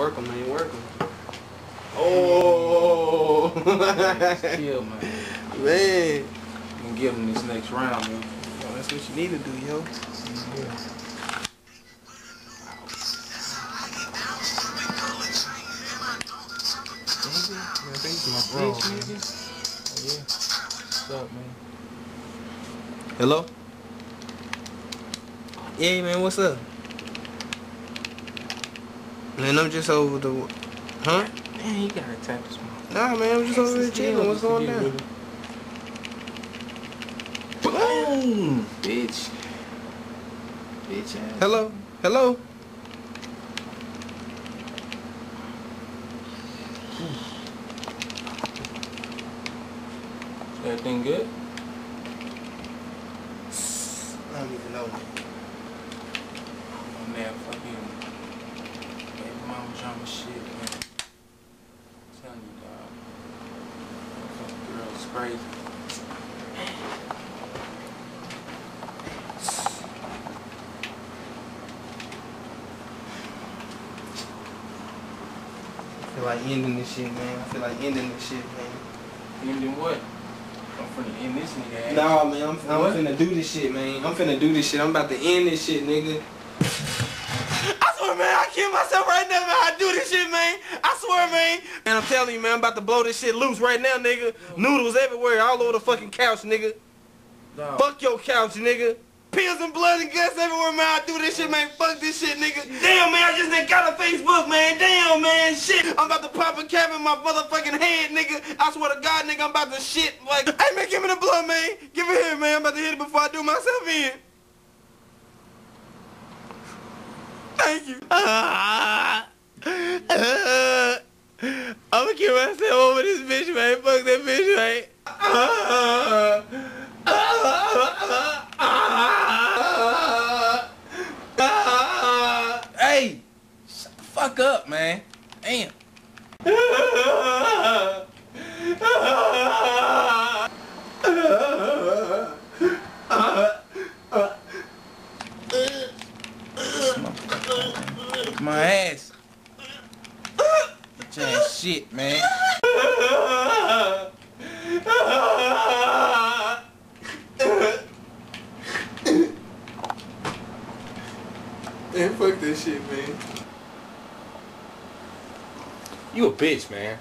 Work them, man. Work them. Oh. Chill, man. man. I'm gonna give him this next round, man. Yo, that's what you need to do, yo. Bro, Bitch, man. nigga. Yeah. What's up, man? Hello? Yeah, man, what's up? Man, I'm just over the... Huh? Man, he gotta tap his mouth. Nah, man, I'm just over here chilling. What's going down? Boom! Bitch. Bitch ass. Hello? Hello? Everything good? I don't even know. Oh man, fuck baby mama drama shit, man. I'm telling you, dog. Fucking girl's crazy. I feel like ending this shit, man. I feel like ending this shit, man. Then what? I'm finna end this nigga ass. Nah, man, I'm, I'm What? finna do this shit, man. I'm finna do this shit. I'm about to end this shit, nigga. Man, I kill myself right now, man. I do this shit, man. I swear, man. And I'm telling you, man, I'm about to blow this shit loose right now, nigga. Noodles everywhere, all over the fucking couch, nigga. Dog. Fuck your couch, nigga. Pills and blood and guts everywhere, man. I do this shit, man. Fuck this shit, nigga. Damn, man, I just done got a Facebook, man. Damn, man. Shit. I'm about to pop a cap in my motherfucking head, nigga. I swear to God, nigga, I'm about to shit. Like, hey, man, give me the blood, man. Give it here, man. I'm about to hit it before I do myself in. Thank you. I'm gonna kill myself over this bitch, man. Fuck that bitch, man. Hey! Shut the fuck up, man. Damn. My ass. Bitch ass shit, man. Man, fuck this shit, man. You a bitch, man.